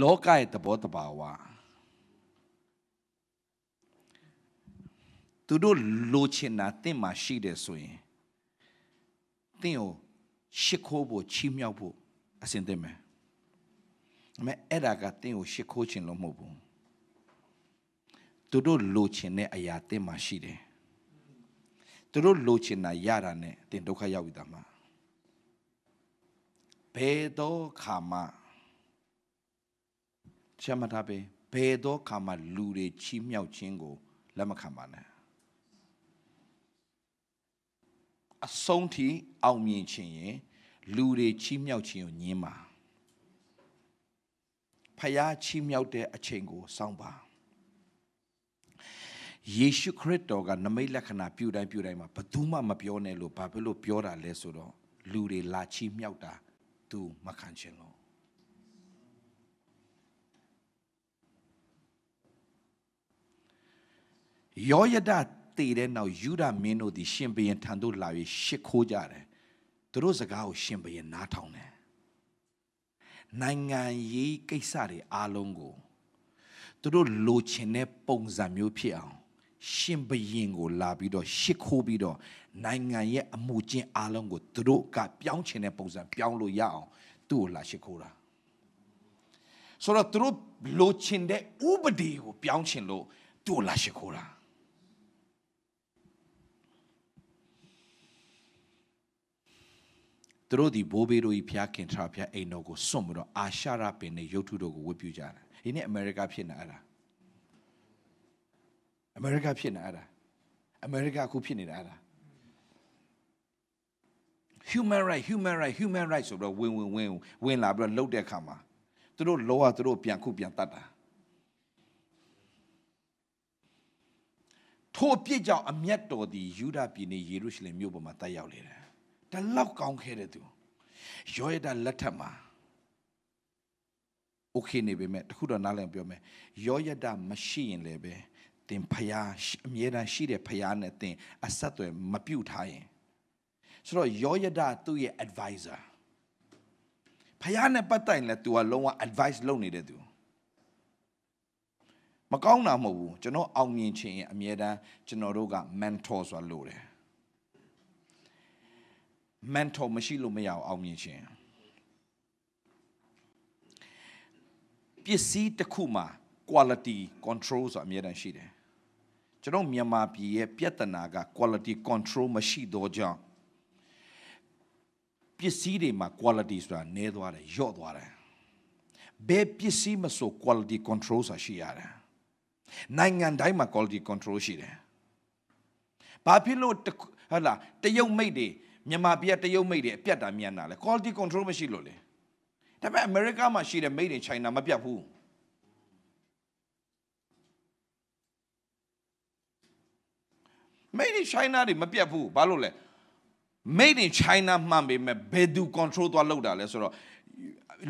လောကရဲ့သဘောတဘာဝသူတို့လိုချင်တာတင့်မှာရှိတယ်ဆိုရင်တင့်ကိုရှ िख ိုးဖို့ချီးမြှောက်ဖို့အစဉ်သင့်မယ်အမေအဲ့ဒါကတင့်ကိုရှ िख ိုးချင်လို့မဟုတ်ဘူးသူတို့လိုချင်တဲ့အရာတင့်မှာရှိတယ်သူတို့လိုချင်တာရတာနဲ့တင်ဒုက္ခရောက်ပြီသားမှာဘယ်တော့ခါမှ ချမ်းမထားပဲဘယ်တော့ခါမှလူတွေချီးမြှောက်ခြင်းကိုလက်မခံပါနဲ့အဆုံးထိအောင်မြင်ခြင်းရင်လူတွေချီးမြှောက်ခြင်းကိုညင်းပါဖယားချီးမြှောက်တဲ့အချိန်ကိုစောင့်ပါယေရှုခရစ်တော်ကနမိတ်လက္ခဏာပြုတိုင်းပြုတိုင်းမှာဘယ်သူမှမပြောနဲ့လို့ဘာဖြစ်လို့ပြောတာလဲဆိုတော့လူတွေလာချီးမြှောက်တာသူမခံချင်လို့ ယောယဒတည်တဲ့နောက်ယူဒမင်းတို့သည်ရှင်ဘရင်ထံသို့လာ၍ရှစ်ခိုးကြတယ်သူတို့စကားကိုရှင်ဘရင်နားထောင်တယ်နိုင်ငံရေးကိစ္စတွေအားလုံးကိုသူတို့လိုချင်တဲ့ပုံစံမျိုးဖြစ်အောင်ရှင်ဘရင်ကိုလာပြီးတော့ရှစ်ခိုးပြီးတော့နိုင်ငံရဲ့အမှုကျင့်အားလုံးကိုသူတို့ကပြောင်းချင်တဲ့ပုံစံပြောင်းလို့ရအောင်သူ့ကိုလာရှစ်ခိုးတာဆိုတော့သူတို့လိုချင်တဲ့ဥပဒေကိုပြောင်းချင်လို့သူ့ကိုလာရှစ်ခိုးတာ သူတို့ဒီဘိုးဘေးတို့ဤဖျားခင်ထရာဖျားအိမ်တော်ကိုစွန့်ပြီးတော့အာရှရပင်နဲ့ရုပ်ထုတို့ကိုဝတ်ပြုကြတာဒီနေ့အမေရိကဖြစ်နေအဲ့ဒါအမေရိကဖြစ်နေအဲ့ဒါအမေရိကအခုဖြစ်နေတာအဲ့ဒါ human right human right human right ဆိုတော့ဝင်ဝင်ဝင်ဝင်လာပြီးတော့လှုပ်တဲ့အခါမှာသူတို့လောကသူတို့ပြန်ခုပြန်တတ်တာထိုအပြစ်ကြောင့်အမျက်တော်သည်ယူဒပြည်နေယေရုရှလင်မြို့ပေါ်မှာတက်ရောက်လေတယ် တလောက်ကောင်းခဲ့တဲ့သူယောယဒလက်ထက်မှာโอเคနေပေမဲ့တခုတော့နားလည်ပြောမယ်ယောယဒမရှိရင်လည်းပဲတင်ဖျားအမြဲတမ်းရှိတဲ့ဖျားနဲ့တင်အဆက်အသွယ်မပြုတ်ထားရင်ဆိုတော့ယောယဒသူ့ရဲ့ advisor ဖျားနဲ့ပတ်တိုင်လဲ तू ကလုံးဝ advice လုပ်နေတဲ့သူမကောင်းတာမဟုတ်ဘူးကျွန်တော်အောင်မြင်ခြင်းအမြဲတမ်းကျွန်တော်တို့က mentor ဆိုတာလို့တယ် mentor မရှိလို့မရအောင်အောင်မြင်ခြင်းပစ္စည်းတစ်ခုမှာ quality control ဆိုတာအမြဲတမ်းရှိတယ်ကျွန်တော်မြန်မာပြည်ရဲ့ပြဿနာက quality control မရှိတော့ကြောင်းပစ္စည်းတွေမှာ quality ဆိုတာနည်းသွားတယ်ညော့သွားတယ်ဘယ်ပစ္စည်းမဆို quality control ဆိုတာရှိရတယ်နိုင်ငံတိုင်းမှာ quality control ရှိတယ်ဘာဖြစ်လို့ဟလာတရုတ်မိတ်တွေ မြန်မာပြည်တရုတ်မိတ်တွေအပြတ်တာမြန်တာလဲ quality control မရှိလို့လေဒါပေမဲ့အမေရိကမှာရှိတဲ့ made in China မပြတ်ဘူး made in China တွေမပြတ်ဘူးဘာလို့လဲ made in China မှန်ပေမဲ့ဘယ်သူ control သွားလုပ်တာလဲဆိုတော့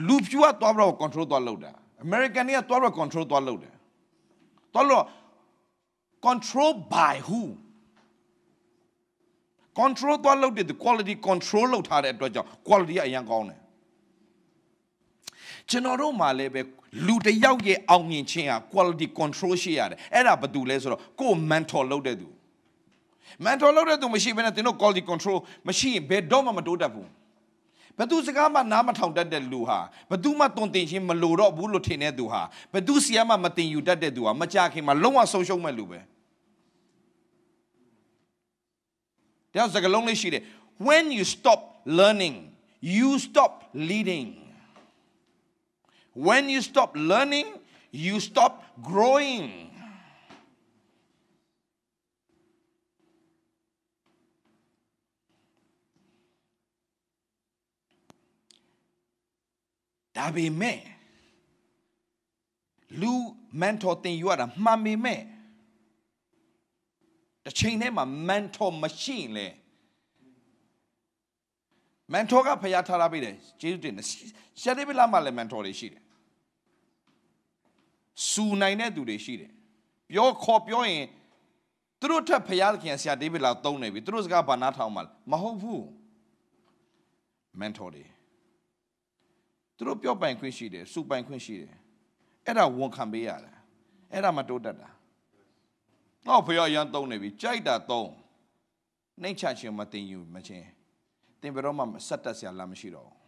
လူဖြူကသွားပြီးတော့ control သွားလုပ်တာ American တွေကသွားပြီးတော့ control သွားလုပ်တယ်သွားလို့ control by who control သွားလုပ်တဲ့ quality control လုပ်ထားတဲ့အတွက်ကြောင့် quality ကအရင်ကောင်းတယ်ကျွန်တော်တို့မှလည်းပဲလူတယောက်ရဲ့အောင်မြင်ခြင်းဟာ quality control ရှိရတယ်အဲ့ဒါဘာတူလဲဆိုတော့ကိုယ် mentor လုပ်တဲ့သူ mentor လုပ်တဲ့သူမရှိဘဲနဲ့သင်တို့ quality control မရှိရင်ဘယ်တော့မှမတိုးတက်ဘူးဘသူစကားမှနားမထောင်တတ်တဲ့လူဟာဘသူမှတုံတင်ချင်းမလိုတော့ဘူးလို့ထင်တဲ့သူဟာဘသူစီကမှမတင်ယူတတ်တဲ့သူဟာမကြခင်မှာလုံးဝဆုံးရှုံးမဲ့လူပဲ တရားစကားလုံးလေးရှိတယ် when you stop learning you stop leading when you stop learning you stop growing ဒါပေမဲ့လူ mentor တင်ယူရတာမှန်ပေမဲ့ တစ်ချိန်တည်းမှာ mentor မရှိရင်လေ mentor ကဖျားထားလာပြီတယ်ကျေးဇူးတင်တယ်ရှက်ဒေးဗလာမှာလည်း mentor တွေရှိတယ်စူနိုင်တဲ့သူတွေရှိတယ်ပြောခေါ်ပြောရင်သူတို့ထက်ဖျားခင်ဆရာဒေးဗလာသုံးနေပြီသူတို့စကားဘာနာထောင်မှမဟုတ်ဘူး mentor တွေသူတို့ပြောပိုင်ခွင့်ရှိတယ်စူပိုင်ခွင့်ရှိတယ်အဲ့ဒါဝန်ခံပေးရတယ်အဲ့ဒါမတိုးတက်တာ ငါ့ဖေရရန်သုံးနေပြီကြိုက်တာသုံးနှိမ့်ချခြင်းမတင်ယူမချင်းတင်ဘယ်တော့မှဆက်တက်စရာလာမရှိတော့ဘူး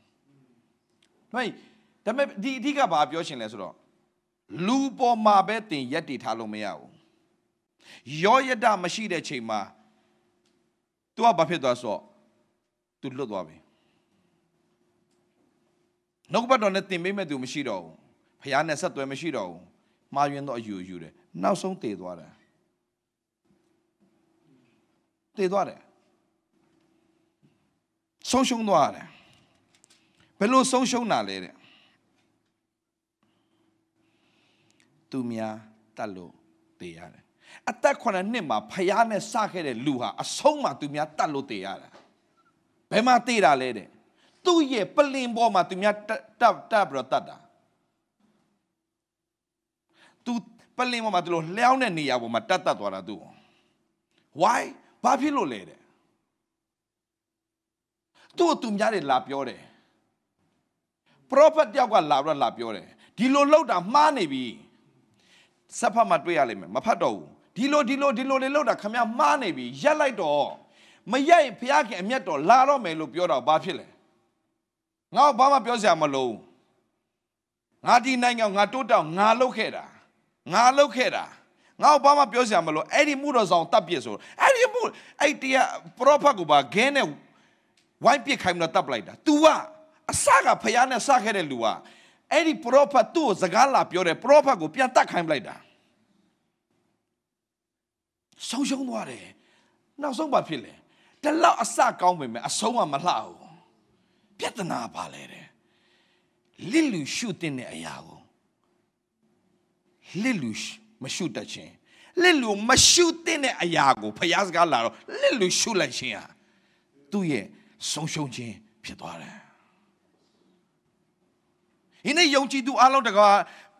ဟဲ့ဒါပေမဲ့ဒီအဓိကဘာပြောရှင်လဲဆိုတော့လူပေါ်မှာပဲတင်ရက်တည်ထားလို့မရဘူးရောယတမရှိတဲ့ချိန်မှာ तू ကဘာဖြစ်သွားဆိုတော့ तू လွတ်သွားပြီနှုတ်ဘတ်တော်နဲ့တင်ပေးမဲ့သူမရှိတော့ဘူးဖះနဲ့ဆက်သွဲမရှိတော့ဘူးမှားယွင်းတော့အယူယူတယ်နောက်ဆုံးတည်သွားတယ် တည်သွားတယ်ဆုံးရှုံးသွားတယ်ဘယ်လိုဆုံးရှုံးတာလဲတဲ့သူများတတ်လို့တည်ရတယ်အသက်9နှစ်မှာဖះနဲ့စခဲ့တဲ့လူဟာအဆုံးမှာသူများတတ်လို့တည်ရတာဘယ်မှာတည်တာလဲတဲ့သူ့ရဲ့ပလင်ပေါ်မှာသူများတက်တက်တက်ပြီးတော့တတ်တာသူပလင်ပေါ်မှာသူလိုလျှောင်းတဲ့နေရာပေါ်မှာတတ်တတ်သွားတာသူ why ဘာဖြစ်လို့လဲတဲ့သူ့သူများတွေလာပြောတယ် prophet တယောက်ကလာတော့လာပြောတယ်ဒီလိုလောက်တာမှားနေပြီစက်ဖတ်မှတွေ့ရလိမ့်မယ်မဖတ်တော့ဘူးဒီလိုဒီလိုဒီလိုလေးလောက်တာခမမှားနေပြီရက်လိုက်တော့မရက်ရင်ဖျားခင်အမျက်တော်လာတော့မယ်လို့ပြောတော့ဘာဖြစ်လဲငါဘာမှပြောစရာမလိုငါဒီနိုင်ငံငါတိုးတောင်ငါလုတ်ခဲ့တာငါလုတ်ခဲ့တာ ငါဘာမှပြောစရာမလိုအဲ့ဒီမှုတော်ဆောင်တပ်ပြစ်ဆိုအဲ့ဒီမှုအဲ့တရားပရောဖက်ကိုပါဂဲနဲ့ဝိုင်းပြစ်ခိုင်းတော့တပ်လိုက်တာ तू ကအစကဖျားနဲ့စခဲ့တဲ့လူကအဲ့ဒီပရောဖက်သူ့ကိုစကားလာပြောတယ်ပရောဖက်ကိုပြန်တတ်ခိုင်းလိုက်တာဆုံးရှုံးသွားတယ်နောက်ဆုံးဘာဖြစ်လဲတလောက်အစကောင်းပေမဲ့အဆုံးကမလှဘူးပြဿနာပါလေတဲ့လစ်လူရှုတဲ့အရာကိုလစ်လူ မရှုတတ်ခြင်းလစ်လူမရှုတဲ့အရာကိုဖျားစကားလာတော့လစ်လူရှုလိုက်ခြင်းဟာသူ့ရဲ့ဆုံးရှုံးခြင်းဖြစ်သွားတယ်ဒီနေ့ယုံကြည်သူအလုံးတကာ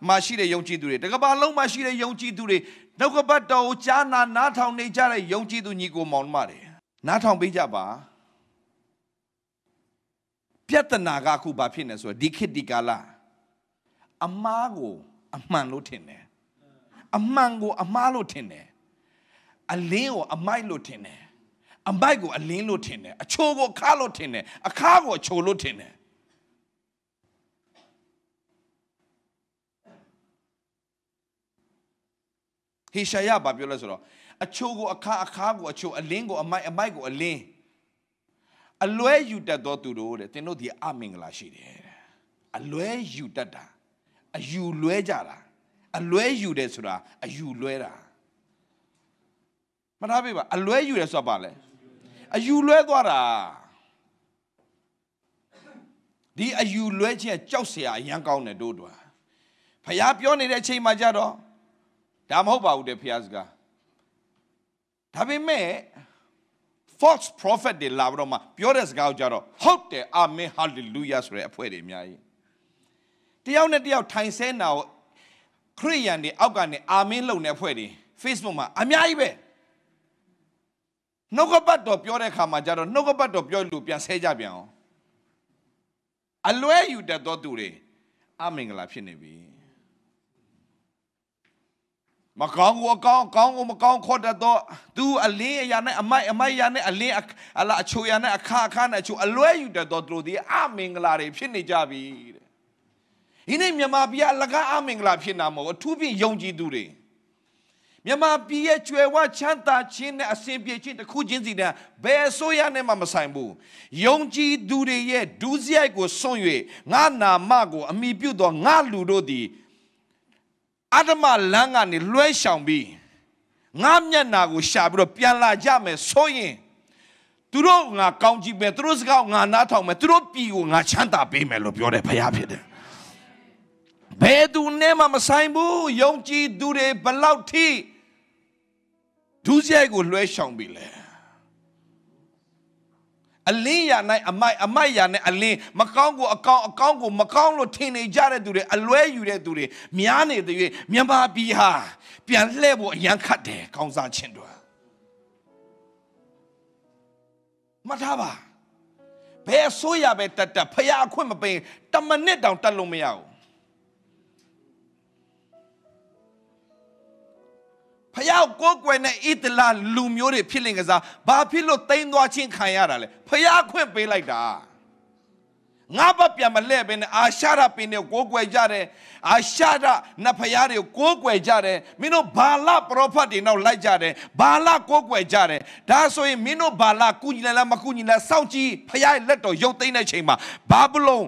မှာရှိတဲ့ယုံကြည်သူတွေတကဘာလုံးမှာရှိတဲ့ယုံကြည်သူတွေနှုတ်ကပတ်တော်ကိုကြားနာနားထောင်နေကြတဲ့ယုံကြည်သူညီကိုမောင်နှမတွေနားထောင်ပေးကြပါပြဿနာကအခုဘာဖြစ်နေဆိုတော့ဒီခေတ်ဒီကာလအမားကိုအမှန်လို့ထင်တယ် အမှန်ကိုအမားလို့ထင်တယ်အလင်းကိုအမိုက်လို့ထင်တယ်အမိုက်ကိုအလင်းလို့ထင်တယ်အချိုကိုခါလို့ထင်တယ်အခါကိုအချိုလို့ထင်တယ်ဟေရှာယဘာပြောလဲဆိုတော့အချိုကိုအခါအခါကိုအချိုအလင်းကိုအမိုက်အမိုက်ကိုအလင်းအလွဲယူတတ်သောသူတို့တဲ့သင်တို့ဒီအမင်္ဂလာရှိတယ်အလွဲယူတတ်တာအယူလွဲကြတာ အလွဲယူတယ်ဆိုတာအယူလွဲတာမထားပြပါအလွဲယူတယ်ဆိုတာဘာလဲအယူလွဲသွားတာဒီအယူလွဲခြင်းကြောက်เสียအရန်ကောင်းတယ်တို့တို့ဖះပြောနေတဲ့အချိန်မှာကြတော့ဒါမဟုတ်ပါဘူးတဲ့ဖះစကားဒါပေမဲ့ false prophet တွေလာတော့မှပြောတဲ့စကားကိုကြတော့ဟုတ်တယ်အာမင် hallelujah ဆိုတဲ့အဖွဲ့တွေအများကြီးတယောက်နဲ့တယောက်ထိုင်ဆဲနာကို ခရိယန်တွေအောက်ကနေအာမင်လုံတဲ့အဖွဲ့တွေ Facebook မှာအများကြီးပဲနှုတ်ကပတ်တော်ပြောတဲ့အခါမှာကြတော့နှုတ်ကပတ်တော်ပြောလို့ပြန်ဆဲကြပြန်အောင်အလွဲယူတတ်သောသူတွေအမင်္ဂလာဖြစ်နေပြီမကောင်းကိုအကောင်းကောင်းကိုမကောင်းခေါ်တတ်တော့သူအလင်းအရာနဲ့အမိုက်အမိုက်အရာနဲ့အလင်းအလားအချိုရာနဲ့အခါအခါနဲ့အချိုအလွဲယူတတ်တော့သူတို့ဒီအမင်္ဂလာတွေဖြစ်နေကြပြီတဲ့ ဒီနေ့မြန်မာပြည်အလကားအမင်္ဂလာဖြစ်နာမဟုတ်အထူးဖြင့်ယုံကြည်သူတွေမြန်မာပြည်ရဲ့ကျွယ်ဝချမ်းသာခြင်းနဲ့အစဉ်ပြေခြင်းတစ်ခုချင်းစီနဲ့ဘယ်ဆိုရနဲ့မှမဆိုင်ဘူးယုံကြည်သူတွေရဲ့ဒုစရိုက်ကိုစွန့်၍ငါနာမကိုအမိပြုသောငါလူတို့သည်အဒမလမ်းကနေလွှဲရှောင်ပြီးငါမျက်နာကိုရှာပြီးတော့ပြန်လာကြမယ်ဆိုရင်သူတို့ငါကောင်းကြည့်မယ်သူတို့စကားငါနားထောင်မယ်သူတို့ပြည်ကိုငါချမ်းသာပေးမယ်လို့ပြောတယ်ဖရားဖြစ်တယ် ဘယ်သူနဲ့မှမဆိုင်ဘူးယုံကြည်သူတွေဘလောက်ထိဒုစရိုက်ကိုလွှဲရှောင်ပြီလဲအလင်းရနိုင်အမိုက်အမိုက်ရနိုင်အလင်းမကောင်းကိုအကောင်းအကောင်းကိုမကောင်းလို့ထင်နေကြတဲ့သူတွေအလွဲယူတဲ့သူတွေများနေတဲ့၍မြန်မာပြည်ဟာပြန်လှည့်ဖို့အရန်ခတ်တယ်ကောင်းစားခြင်းတို့မထားပါဘယ်ဆိုးရပဲတတ်တတ်ဖျားအခွင့်မပေးတမနစ်တောင်တတ်လို့မရဘူး ယားကိုကိုယ်ကွယ်နဲ့ဣတလလူမျိုးတွေဖြစ်လင်ကစားဘာဖြစ်လို့တိမ့်သွားခြင်းခံရတာလဲဖယားခွင့်ပေးလိုက်တာငါဘပြန်မလဲပဲနဲ့အာရှာရပင်တွေကိုကိုယ်ကွယ်ကြတယ်အာရှာရနဖယားတွေကိုကိုယ်ကွယ်ကြတယ်မင်းတို့ဘာလပရောဖက်တွေနောက်လိုက်ကြတယ်ဘာလကိုယ်ကွယ်ကြတယ်ဒါဆိုရင်မင်းတို့ဘာလကုညီလဲမကုညီလဲစောင့်ကြည့်ဖယားရဲ့လက်တော်ရုပ်သိမ်းတဲ့ချိန်မှာဘာဘလုံ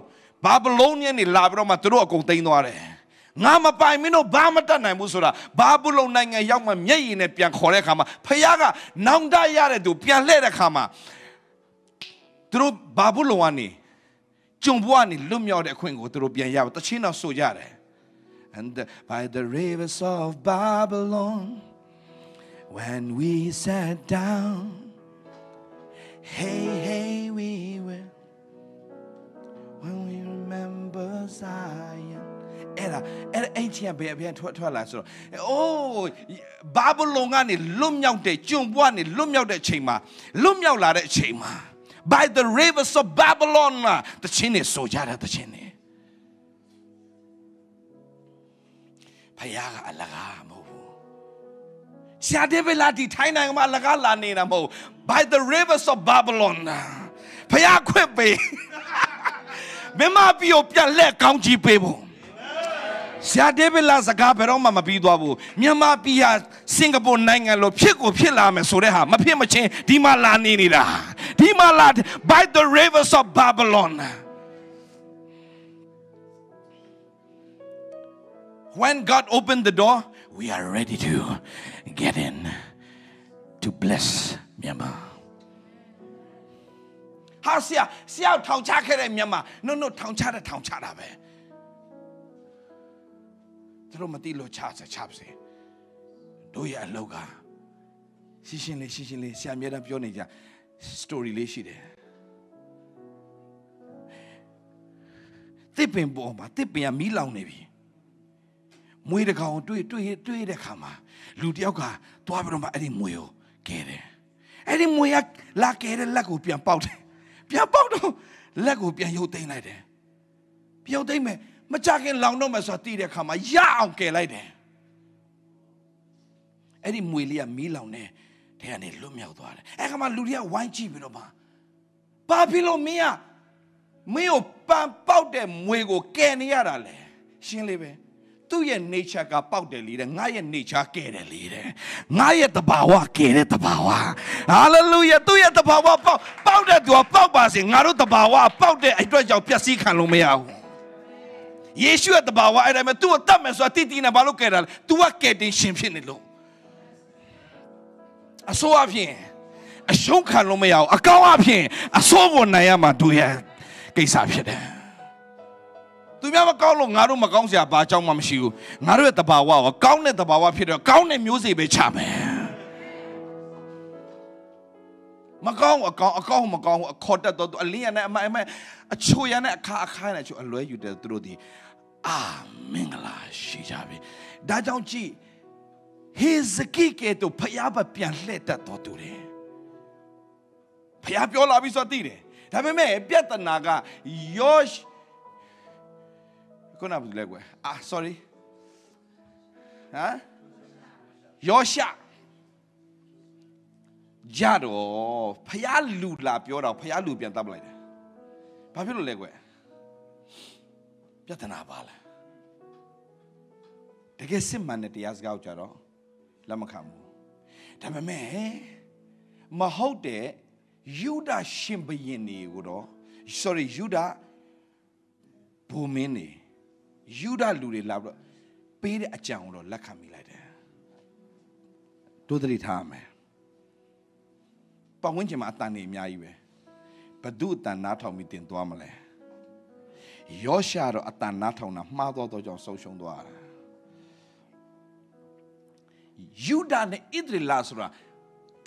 ဘာဘလုံညနေလာပြီးတော့မှသူတို့အကုန်သိမ်းသွားတယ် ငါမပိုင်မင်းတို့ဘာမတတ်နိုင်ဘူးဆိုတာဘာဘူးလုံနိုင်ငံရောက်မှမျက်ရည်နဲ့ပြန်ခေါ်တဲ့အခါမှာဖခင်ကနောင်တရတဲ့သူပြန်လှည့်တဲ့အခါမှာသူတို့ဘာဘူးလုံကနေကျုံဘွားနေလွတ်မြောက်တဲ့အခွင့်ကိုသူတို့ပြန်ရပါတချင်းတော့ဆိုကြတယ် and the, by the rivers of Babylon when we sat down hey hey we will when we remember Zion အဲ့ဒါအဲ့အဲ့ချင်းဘယ်ပြန်ထွက်ထွက်လာဆိုတော့အိုးဘာဘလုံကနေလွတ်မြောက်တဲ့ကျွံပွားနေလွတ်မြောက်တဲ့ချိန်မှာလွတ်မြောက်လာတဲ့အချိန်မှာ by the rivers of Babylon တချင်းနေဆိုကြတဲ့တချင်းနေဖယားကအလကားမဟုတ်ဘူးရှာဒေဗလာဒီထိုင်းနိုင်ငံမှာအလကားလာနေတာမဟုတ် by the rivers of Babylon ဖယားခွင့်ပေးမမပြိုပြန်လက်ကောင်းကြီးပေးဖို့ ဆရာဒေးဗစ်လာစကားဘယ်တော့မှမပြီးသွားဘူးမြန်မာပြည်ဟာစင်ကာပူနိုင်ငံလိုဖြစ်ကိုဖြစ်လာမယ်ဆိုတဲ့ဟာမဖြစ်မချင်းဒီမှာလာနေနေတာဒီမှာလာ by the rivers of babylon when god opened the door we are ready to get in to bless myanmar ဟာဆရာဆရာထောင်ချခဲ့တဲ့မြန်မာ no no ထောင်ချတဲ့ထောင်ချတာပဲ သူတို့မသိလို့ချစချပါစေတို့ရဲ့အလောက်ကရှင်းရှင်းလေးရှင်းရှင်းလေးဆရာမြဲတမ်းပြောနေကြ story လေးရှိတယ်တစ်ပင်ပေါ်မှာတစ်ပင်ကမီးလောင်နေပြီမွေးတကောင်တွေ့တွေ့တွေ့တဲ့ခါမှာလူတယောက်ကသွားပြီးတော့မှအဲ့ဒီမွေကိုကဲတယ်အဲ့ဒီမွေကလာကဲတဲ့လက်ကိုပြန်ပေါက်တယ်ပြန်ပေါက်တော့လက်ကိုပြန်ရုပ်သိမ်းလိုက်တယ်ပြုတ်သိမ်းမယ် မကြခင်လောင်တော့မယ်ဆိုတာသိတဲ့အခါမှာရအောင်ကယ်လိုက်တယ်အဲ့ဒီမွေလေးကမီးလောင်နေတဲ့ကနေလွတ်မြောက်သွားတယ်အဲ့ခါမှာလူတွေကဝိုင်းကြည့်ပြီးတော့မှဘာဖြစ်လို့မင်းကမင်းကိုပန်ပေါက်တဲ့မွေကိုကယ်နေရတာလဲရှင်းလေးပဲသူ့ရဲ့ nature ကပေါက်တယ်လေတဲ့ငါရဲ့ nature ကဲတယ်လေတဲ့ငါရဲ့တဘာဝကဲတဲ့တဘာဝ hallelujah သူ့ရဲ့တဘာဝပေါက်ပေါက်တဲ့သူကပေါက်ပါစေငါတို့တဘာဝပေါက်တဲ့အတွက်ကြောင့်ပျက်စီးခံလို့မရဘူး ယေရှုရဲ့တဘာဝအဲ့ဒါမဲ့ तू အသက်မယ်ဆိုတာတိတိနဲ့ဘာလို့ကဲတာလဲ तू ကကဲတင်ရှင်ဖြစ်နေလို့အဆိုးအဖြစ်အရှုံးခံလို့မရဘူးအကောင်းအဖြစ်အဆိုးကိုနိုင်ရမှာတို့ရဲ့ကိစ္စဖြစ်တယ်သူများမကောင်းလို့ငါတို့မကောင်းစရာဘာအကြောင်းမှမရှိဘူးငါတို့ရဲ့တဘာဝကကောင်းတဲ့တဘာဝဖြစ်တော့ကောင်းတဲ့မျိုးစေ့ပဲချမယ် မကောင်းအကောင်းအကောင်းမကောင်းအခေါ်တက်တော့အလင်းရနဲ့အမအမအချိုရနဲ့အခါအခါနဲ့ချိုအလွဲယူတယ်သူတို့ဒီအာမင်္ဂလာရှိကြပြီဒါကြောင့်ကြည့်ဟေဇကိကဲတော့ဖယားပပြန်လှည့်တတ်တော်သူတယ်ဖယားပြောလာပြီဆိုသိတယ်ဒါပေမဲ့ပြဿနာကယောရှခုနကဘယ်လဲကွယ်အာ sorry ဟမ်ယောရှ ကြတော့ဖယားလူလာပြောတော့ဖယားလူပြန်တပ်လိုက်တယ်ဘာဖြစ်လို့လဲကွယ်ပြဿနာပါလားတကယ်စစ်မှန်တဲ့တရားစကားကိုကြတော့လက်မခံဘူးဒါပေမဲ့မဟုတ်တဲ့ယူဒရှင်ဘရင်တွေကိုတော့ sorry ယူဒဘူမင်းနေယူဒလူတွေလာပြီးတော့ပေးတဲ့အကြံကိုတော့လက်ခံမိလိုက်တယ်တို့သတိထားမယ် ပတ်ဝန်းကျင်မှာအတန်တွေအများကြီးပဲဘဒုအတန်နားထောင်ပြီးတင်သွားမလဲယောရှာတော့အတန်နားထောင်တာမှားသောသောကြောင့်ဆုံးရှုံးသွားတာယူဒာနဲ့ဣသရေလဆိုတာ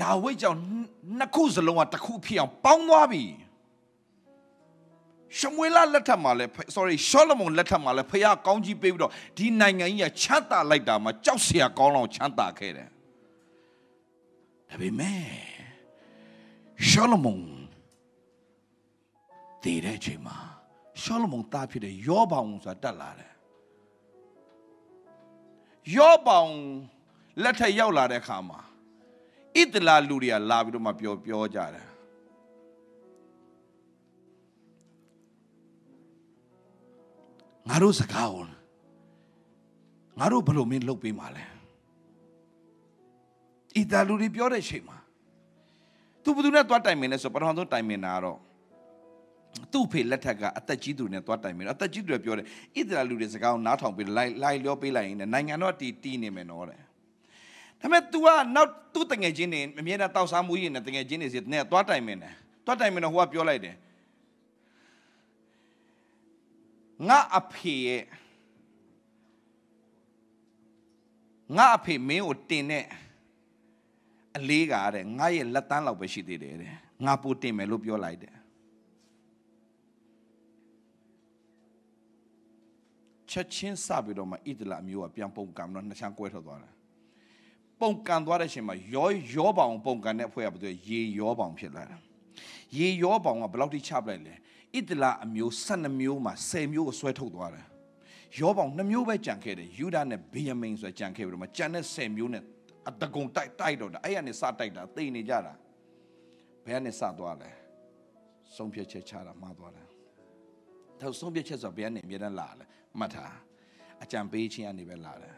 ဒါဝိတ်ကြောင့်နှစ်ခုစလုံးကတစ်ခုဖြစ်အောင်ပေါင်းသွားပြီရှမွေလလက်ထက်မှာလဲ sorry ရှောလမုန်လက်ထက်မှာလဲဖခင်ကောင်းကြီးပေးပြီးတော့ဒီနိုင်ငံကြီးကချမ်းသာလိုက်တာမှာကြောက်စရာကောင်းအောင်ချမ်းသာခဲ့တယ်ဒါပေမဲ့ ရှောလမုန်တည်တဲ့အချိန်မှာရှောလမုန်သားဖြစ်တဲ့ယောဘောင်ဆိုတာတက်လာတယ်ယောဘောင်လက်ထက်ရောက်လာတဲ့အခါမှာဣတလာလူတွေကလာပြီးတော့မှပြောပြောကြတယ်ငါတို့စကားကိုငါတို့ဘယ်လိုမင်းလုပ်ပေးမှာလဲဣတလာလူတွေပြောတဲ့အချိန်မှာ သူဘယ်သူနဲ့သွားတိုင်မင်းလဲဆိုပထမဆုံးတိုင်မင်တာကတော့သူ့ဖေလက်ထက်ကအသက်ကြီးသူနဲ့သွားတိုင်မင်အသက်ကြီးသူတွေပြောတယ်ဣသရေလလူတွေစကားကိုနားထောင်ပြီးလိုက်လိုက်လျောပေးလိုက်ရင်လည်းနိုင်ငံတော့တီတီနေမယ်နော်တဲ့ဒါပေမဲ့ तू ကနောက်သူ့တငယ်ချင်းတွေအမြဲတမ်းတောက်စားမှုရင်းနဲ့တငယ်ချင်းတွေစီနဲ့သွားတိုင်မင်တယ်သွားတိုင်မင်တော့ဟိုကပြောလိုက်တယ်ငါအဖေရဲ့ငါအဖေမင်းကိုတင်တဲ့ အလေးကတဲ့ငါရဲ့လက်တန်းလောက်ပဲရှိသေးတယ်တဲ့ငါပို့တင်မယ်လို့ပြောလိုက်တယ်ချက်ချင်းစပြီးတော့မှဣဒလာမျိုးကပြန်ပုံကံတော့နှစ်ချမ်းကွဲထွက်သွားတယ်ပုံကံသွားတဲ့အချိန်မှာရောရောပေါင်ပုံကံတဲ့အဖွဲ့ကဘယ်သူရေရောပေါင်ဖြစ်လာတာရေရောပေါင်ကဘယ်လောက်ထိချပလိုက်လဲဣဒလာအမျိုး12မျိုးမှာ10မျိုးကိုဆွဲထုတ်သွားတယ်ရောပေါင်2မျိုးပဲကြံခဲ့တယ်ယူဒာနဲ့ဗေယမိန်ဆိုကြံခဲ့ပြီးတော့မှကြံတဲ့10မျိုးနဲ့ အတကုံတိုက်တိုက်တော့တာအဲ့ရနေစတိုက်တာသိနေကြတာဘယ်ကနေစသွားလဲဆုံးဖြတ်ချက်ချတာမှားသွားတယ်ဒါဆုံးဖြတ်ချက်ဆိုဘယ်ကနေအမြဲတမ်းလာလဲမှတ်ထားအကြံပေးခြင်းကနေပဲလာတယ်